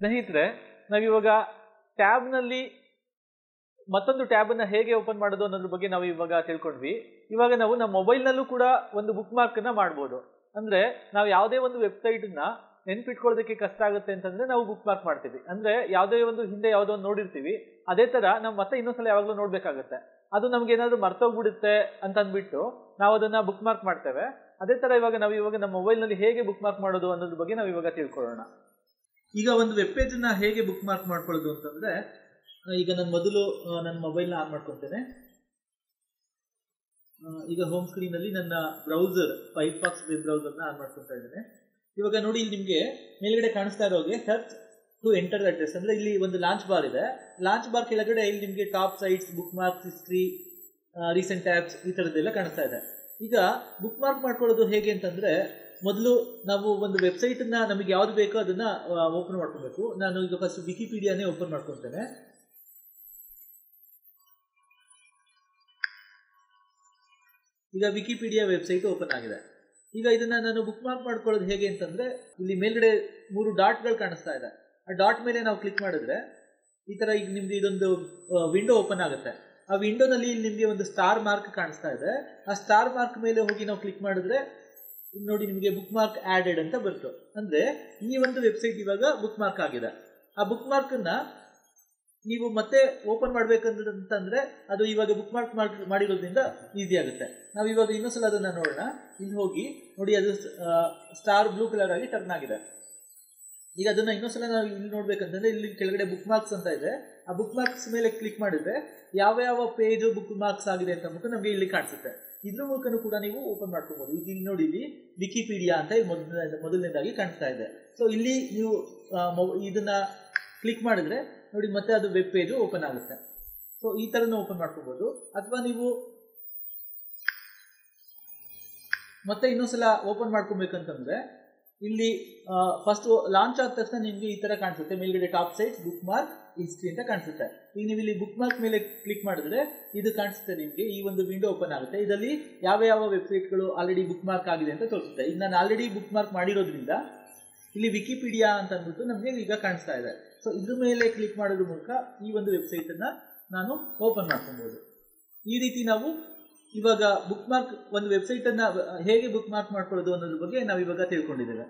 ಸ್ನೇಹಿತರೆ, ನಾವಿವಾಗ ಟ್ಯಾಬ್ನಲ್ಲಿ ಮತ್ತೊಂದು ಟ್ಯಾಬ್ ಅನ್ನ ಹೇಗೆ ಓಪನ್ ಮಾಡೋದು ಅನ್ನೋದ್ರ ಬಗ್ಗೆ ನಾವು ಇವಾಗ ತಿಳ್ಕೊಂಡ್ವಿ. ಇವಾಗ ನಾವು ನಮ್ಮ ಮೊಬೈಲ್ನಲ್ಲೂ ಕೂಡ ಒಂದು ಬುಕ್ ಮಾರ್ಕನ್ನು ಮಾಡ್ಬೋದು. ಅಂದ್ರೆ ನಾವು ಯಾವುದೇ ಒಂದು ವೆಬ್ಸೈಟನ್ನು ನೆನ್ಪಿಟ್ಕೊಳ್ಳೋದಕ್ಕೆ ಕಷ್ಟ ಆಗುತ್ತೆ ಅಂತಂದ್ರೆ ನಾವು ಬುಕ್ ಮಾರ್ಕ್ ಮಾಡ್ತೀವಿ. ಅಂದ್ರೆ ಯಾವುದೇ ಒಂದು ಹಿಂದೆ ಯಾವುದೋ ಒಂದು ನೋಡಿರ್ತೀವಿ. ಅದೇ ತರ ನಾವು ಮತ್ತೆ ಇನ್ನೊಂದ್ಸಲ ಯಾವಾಗಲೂ ನೋಡ್ಬೇಕಾಗತ್ತೆ. ಅದು ನಮ್ಗೆ ಏನಾದರೂ ಮರ್ತೋಗ್ಬಿಡುತ್ತೆ ಅಂತ ಅಂದ್ಬಿಟ್ಟು ನಾವು ಅದನ್ನ ಬುಕ್ ಮಾರ್ಕ್ ಮಾಡ್ತೇವೆ. ಅದೇ ತರ ಇವಾಗ ನಾವು ಇವಾಗ ನಮ್ಮ ಮೊಬೈಲ್ನಲ್ಲಿ ಹೇಗೆ ಬುಕ್ ಮಾರ್ಕ್ ಮಾಡೋದು ಅನ್ನೋದ್ರ ಬಗ್ಗೆ ನಾವು ಇವಾಗ ತಿಳ್ಕೊಳ್ಳೋಣ. ಈಗ ಒಂದು ವೆಬ್ ಪೇಜ್ನ ಹೇಗೆ ಬುಕ್ ಮಾರ್ಕ್ ಮಾಡ್ಕೊಳ್ಳೋದು ಅಂತಂದ್ರೆ ಈಗ ನಾನು ಮೊದಲು ನನ್ನ ಮೊಬೈಲ್ನ ಆನ್ ಮಾಡ್ಕೊತೇನೆ. ಈಗ ಹೋಮ್ ಸ್ಕ್ರೀನ್ ಅಲ್ಲಿ ನನ್ನ ಬ್ರೌಸರ್ ಫೈರ್ಫಾಕ್ಸ್ ವೆಬ್ ಬ್ರೌಸರ್ನ ಆನ್ ಮಾಡ್ಕೊತಾ ಇದ್ದೇನೆ. ಇವಾಗ ನೋಡಿ ಇಲ್ಲಿ ನಿಮಗೆ ಮೇಲ್ಗಡೆ ಕಾಣಿಸ್ತಾ ಇರೋಗೆ ಸರ್ಚ್ ಟು ಎಂಟರ್ ಅಡ್ರೆಸ್ ಅಂದ್ರೆ ಇಲ್ಲಿ ಒಂದು ಲಾಂಚ್ ಬಾರ್ ಇದೆ. ಲಾಂಚ್ ಬಾರ್ ಕೆಳಗಡೆ ಇಲ್ಲಿ ನಿಮಗೆ top sites bookmarks history recent tabs ಈ ಥರದ್ದೆಲ್ಲ ಕಾಣಿಸ್ತಾ ಇದೆ. ಈಗ ಬುಕ್ ಮಾರ್ಕ್ ಮಾಡ್ಕೊಳ್ಳೋದು ಹೇಗೆ ಅಂತಂದ್ರೆ ಮೊದಲು ನಾವು ಒಂದು ವೆಬ್ಸೈಟ್ ಅನ್ನ ನಮಗೆ ಯಾವ್ದು ಬೇಕೋ ಅದನ್ನ ಓಪನ್ ಮಾಡ್ಕೋಬೇಕು. ನಾನು ಈಗ ಫಸ್ಟ್ ವಿಕಿಪೀಡಿಯಾನೇ ಓಪನ್ ಮಾಡ್ಕೊತೇನೆ ಈಗ ವಿಕಿಪೀಡಿಯಾ ವೆಬ್ಸೈಟ್ ಓಪನ್ ಆಗಿದೆ. ಈಗ ಇದನ್ನ ನಾನು ಬುಕ್ ಮಾರ್ಕ್ ಮಾಡ್ಕೊಳ್ಳೋದು ಹೇಗೆ ಅಂತಂದ್ರೆ, ಇಲ್ಲಿ ಮೇಲ್ಗಡೆ ಮೂರು ಡಾಟ್ಗಳು ಕಾಣಿಸ್ತಾ ಇದೆ. ಆ ಡಾಟ್ ಮೇಲೆ ನಾವು ಕ್ಲಿಕ್ ಮಾಡಿದ್ರೆ, ಈ ತರ ಈಗ ನಿಮ್ಗೆ ಇದೊಂದು ವಿಂಡೋ ಓಪನ್ ಆಗುತ್ತೆ. ಆ ವಿಂಡೋನಲ್ಲಿ ಇಲ್ಲಿ ನಿಮಗೆ ಒಂದು ಸ್ಟಾರ್ ಮಾರ್ಕ್ ಕಾಣಿಸ್ತಾ ಇದೆ. ಆ ಸ್ಟಾರ್ ಮಾರ್ಕ್ ಮೇಲೆ ಹೋಗಿ ನಾವು ಕ್ಲಿಕ್ ಮಾಡಿದ್ರೆ ಇಲ್ಲಿ ನೋಡಿ ನಿಮಗೆ ಬುಕ್ ಮಾರ್ಕ್ ಆಡೆಡ್ ಅಂತ ಬರ್ತು ಅಂದ್ರೆ ಈ ಒಂದು ವೆಬ್ಸೈಟ್ ಇವಾಗ ಬುಕ್ ಮಾರ್ಕ್ ಆಗಿದೆ. ಆ ಬುಕ್ ಮಾರ್ಕ್ ಅನ್ನ ನೀವು ಮತ್ತೆ ಓಪನ್ ಮಾಡ್ಬೇಕಂತಂದ್ರೆ ಅದು ಇವಾಗ ಬುಕ್ ಮಾರ್ಕ್ ಮಾಡಿರೋದ್ರಿಂದ ಈಸಿ ಆಗುತ್ತೆ. ನಾವು ಇವಾಗ ಇನ್ನೊಂದ್ಸಲ ಅದನ್ನ ನೋಡೋಣ. ಇಲ್ಲಿ ಹೋಗಿ ನೋಡಿ ಅದು ಸ್ಟಾರ್ ಬ್ಲೂ ಕಲರ್ ಆಗಿ ಟರ್ನ್ ಆಗಿದೆ. ಈಗ ಅದನ್ನ ಇನ್ನೊಂದ್ಸಲ ನಾವು ಇಲ್ಲಿ ನೋಡ್ಬೇಕಂತಂದ್ರೆ ಇಲ್ಲಿ ಕೆಳಗಡೆ ಬುಕ್ ಮಾರ್ಕ್ಸ್ ಅಂತ ಇದೆ. ಆ ಬುಕ್ ಮಾರ್ಕ್ಸ್ ಮೇಲೆ ಕ್ಲಿಕ್ ಮಾಡಿದ್ರೆ ಯಾವ ಯಾವ ಪೇಜು ಬುಕ್ ಮಾರ್ಕ್ಸ್ ಆಗಿದೆ ಅಂತ ಅಂದ್ಬಿಟ್ಟು ನಮಗೆ ಇಲ್ಲಿ ಕಾಣಿಸುತ್ತೆ. ಇದ್ರ ಮೂಲಕನೂ ಕೂಡ ನೀವು ಓಪನ್ ಮಾಡ್ಕೊಬಹುದು ಇಲ್ಲಿ ನೋಡಿ ಇಲ್ಲಿ ವಿಕಿಪೀಡಿಯಾ ಅಂತ ಮೊದಲನೇ ಮೊದಲನೇದಾಗಿ ಕಾಣಿಸ್ತಾ ಇದೆ. ಸೊ ಇಲ್ಲಿ ನೀವು ಇದನ್ನ ಕ್ಲಿಕ್ ಮಾಡಿದ್ರೆ, ನೋಡಿ ಮತ್ತೆ ಅದು ವೆಬ್ ಪೇಜ್ ಓಪನ್ ಆಗುತ್ತೆ. ಸೊ ಈ ತರನೂ ಓಪನ್ ಮಾಡ್ಕೋಬಹುದು ಅಥವಾ ನೀವು ಮತ್ತೆ ಇನ್ನೊಂದ್ಸಲ ಓಪನ್ ಮಾಡ್ಕೊಬೇಕಂತಂದ್ರೆ ಇಲ್ಲಿ ಫಸ್ಟ್ ಲಾಂಚ್ ಆದ ತಕ್ಷಣ ನಿಮಗೆ ಈ ತರ ಕಾಣಿಸುತ್ತೆ. ಮೇಲ್ಗಡೆ top site bookmark history ಅಂತ ಕಾಣಿಸುತ್ತೆ. ಈಗ ನೀವು ಇಲ್ಲಿ ಬುಕ್ ಮಾರ್ಕ್ ಮೇಲೆ ಕ್ಲಿಕ್ ಮಾಡಿದ್ರೆ ಇದು ಕಾಣಿಸುತ್ತೆ ನಿಮಗೆ. ಈ ಒಂದು ವಿಂಡೋ ಓಪನ್ ಆಗುತ್ತೆ. ಇದರಲ್ಲಿ ಯಾವ ಯಾವ ವೆಬ್ಸೈಟ್ಗಳು ಆಲ್ರೆಡಿ ಬುಕ್ ಮಾರ್ಕ್ ಆಗಿದೆ ಅಂತ ತೋರಿಸುತ್ತೆ. ಈಗ ನಾನು ಆಲ್ರೆಡಿ ಬುಕ್ ಮಾರ್ಕ್ ಮಾಡಿರೋದ್ರಿಂದ ಇಲ್ಲಿ ವಿಕಿಪೀಡಿಯಾ ಅಂತ ಅಂದ್ಬಿಟ್ಟು ನಮಗೆ ಈಗ ಕಾಣಿಸ್ತಾ ಇದೆ. ಸೊ ಇದ್ರ ಮೇಲೆ ಕ್ಲಿಕ್ ಮಾಡೋದ್ರ ಮೂಲಕ ಈ ಒಂದು ವೆಬ್ಸೈಟ್ ಅನ್ನ ನಾನು ಓಪನ್ ಮಾಡ್ಕೊಬೋದು. ಈ ರೀತಿ ನಾವು ಇವಾಗ ಬುಕ್ ಮಾರ್ಕ್ ಒಂದು ವೆಬ್ಸೈಟ್ ಅನ್ನ ಹೇಗೆ ಬುಕ್ ಮಾರ್ಕ್ ಮಾಡ್ಕೊಳ್ಳೋದು ಅನ್ನೋದ್ರ ಬಗ್ಗೆ ನಾವು ಇವಾಗ ತಿಳ್ಕೊಂಡಿದ್ದೇವೆ.